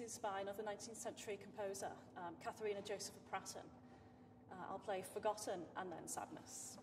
pieces by another 19th century composer, um, Catharina Josepha Pratten. Uh, I'll play Forgotten and then Sadness.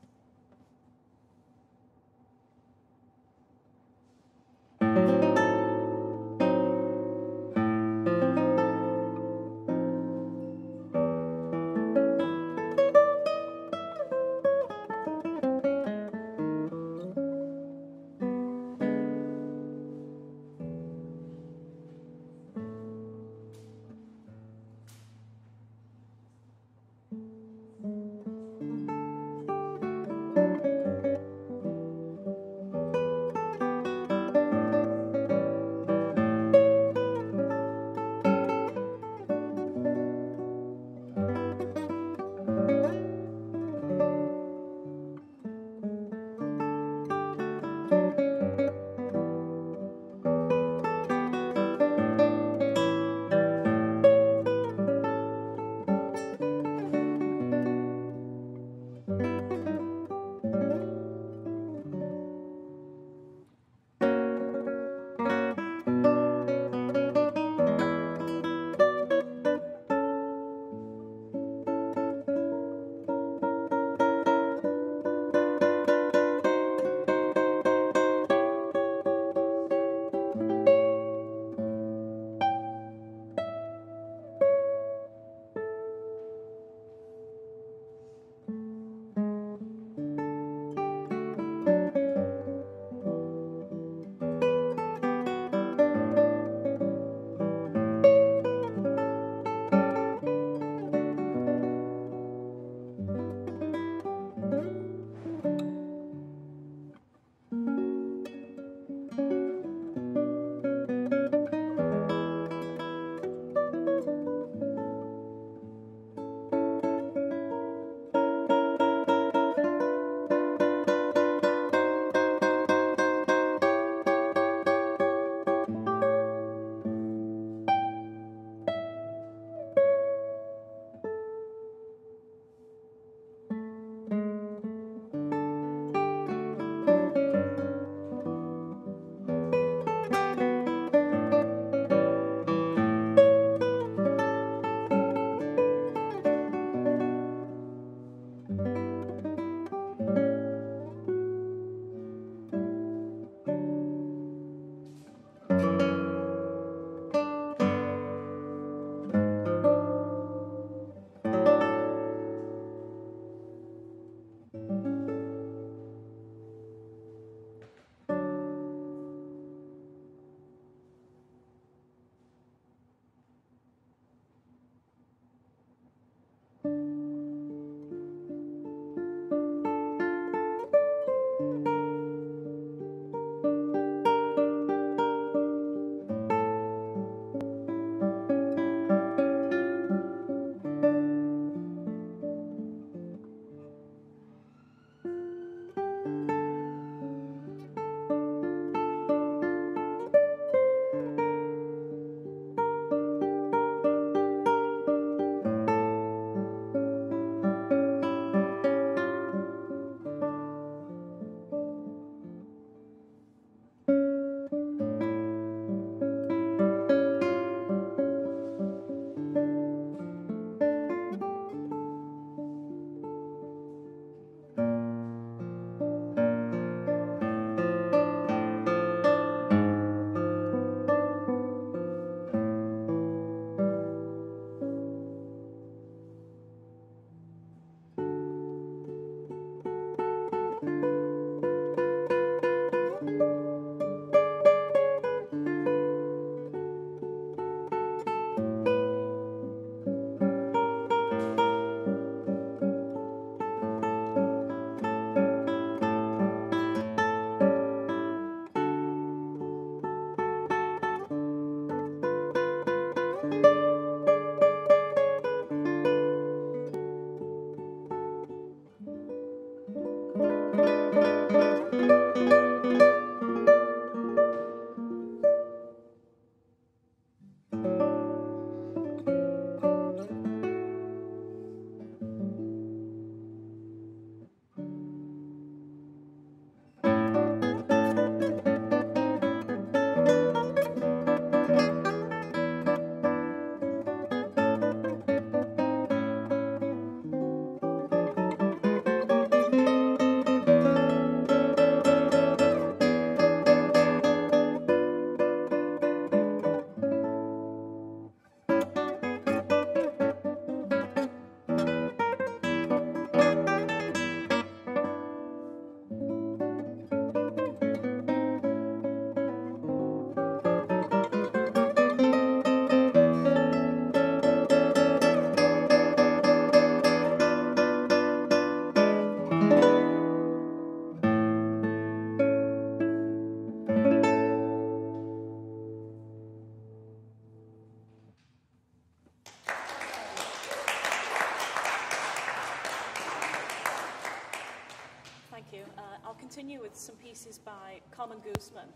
Carmen Guzmán.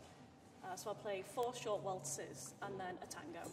Uh, so I'll play four short waltzes and then a tango.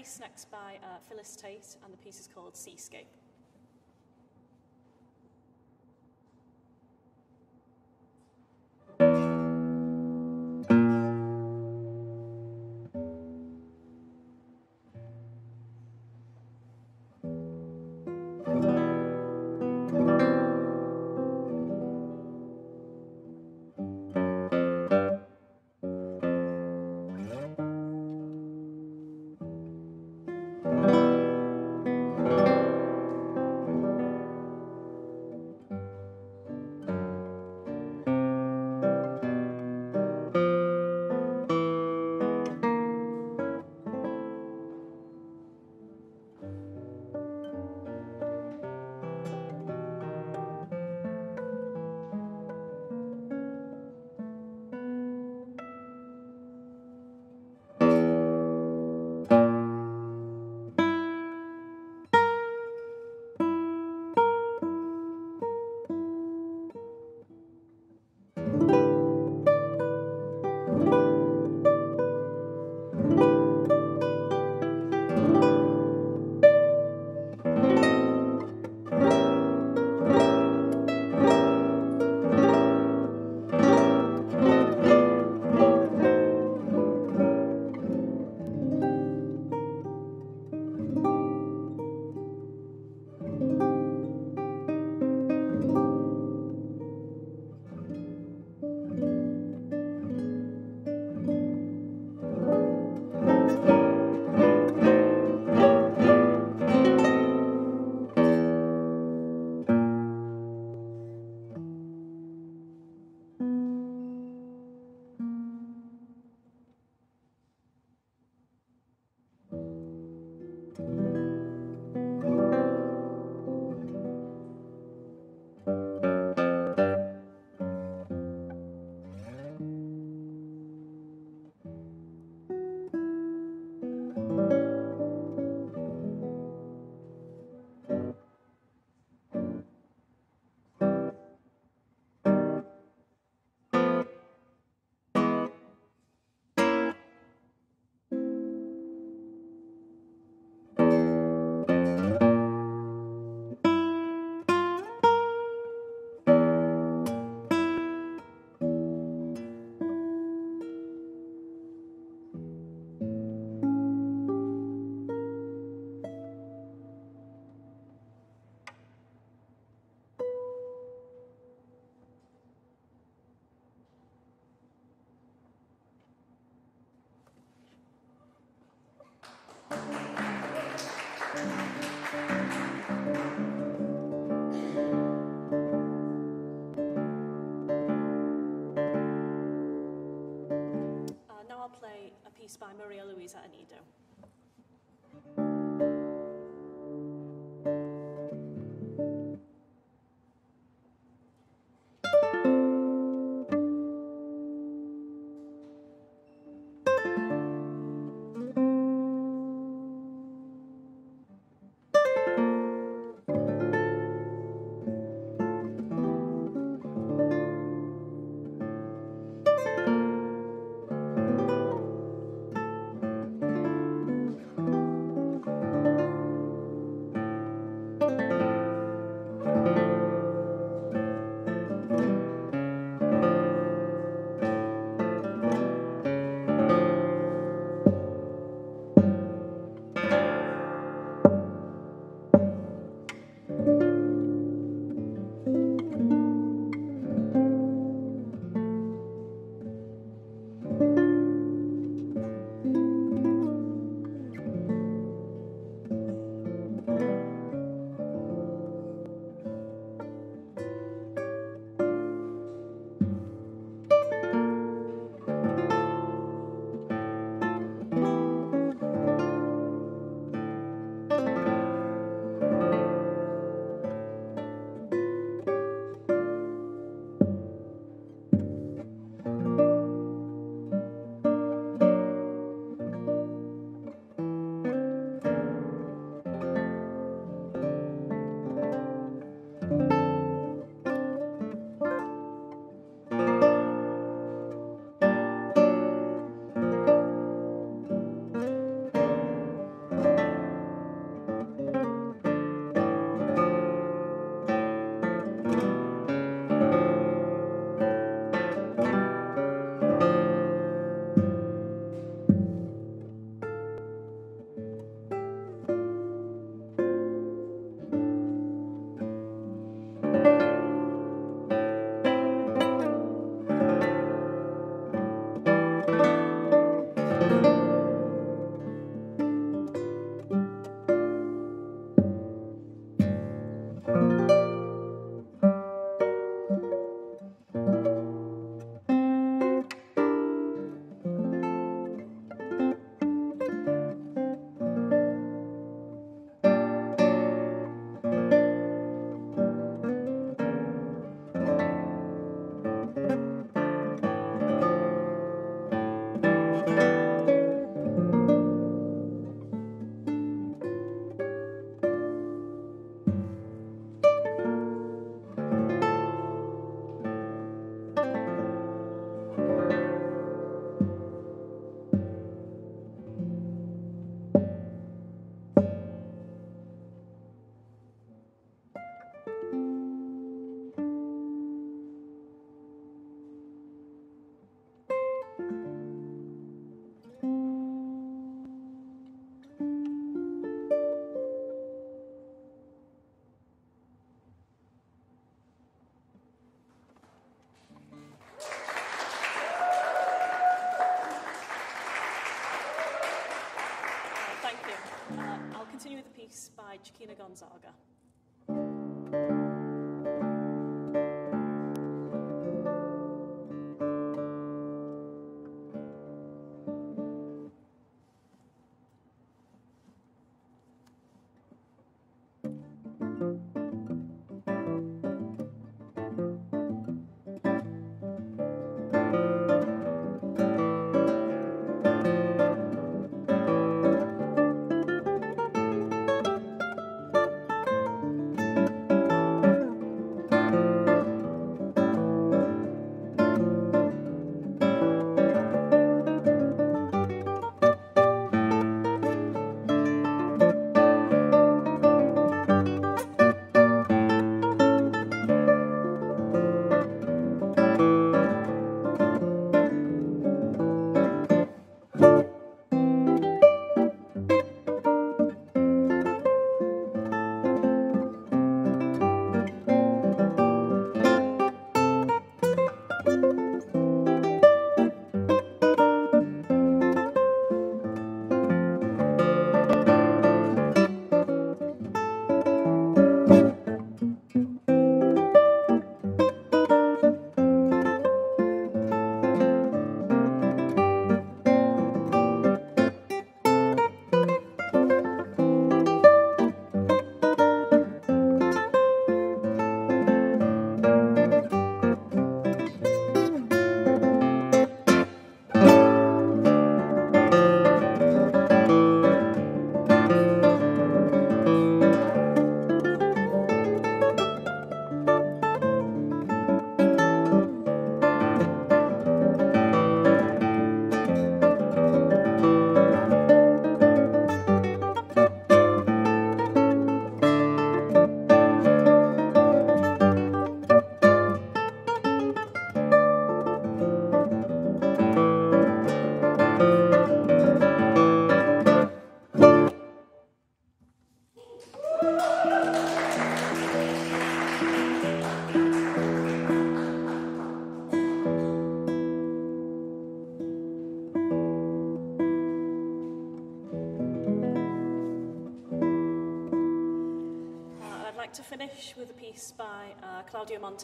Piece next by uh, Phyllis Tate, and the piece is called Seascape. By Chiquinha Gonzaga.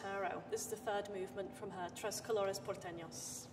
Montero. This is the third movement from her Tres Colores Porteños.